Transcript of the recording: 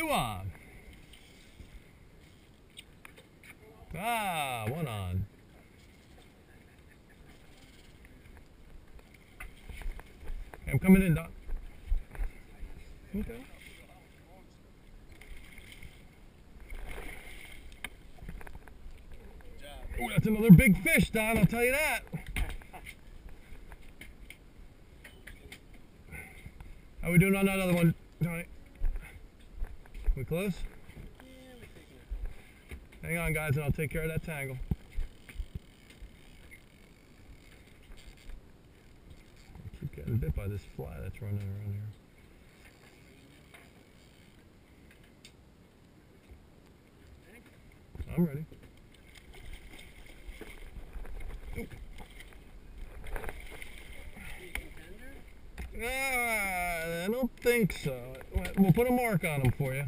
on. Ah, one on. I'm coming in, Doc. Okay. Oh, that's another big fish, Don, I'll tell you that. How we doing on that other one? We close? Hang on, guys, and I'll take care of that tangle. I keep getting bit by this fly that's running around here. I'm ready. Ah, I don't think so. We'll put a mark on them for you.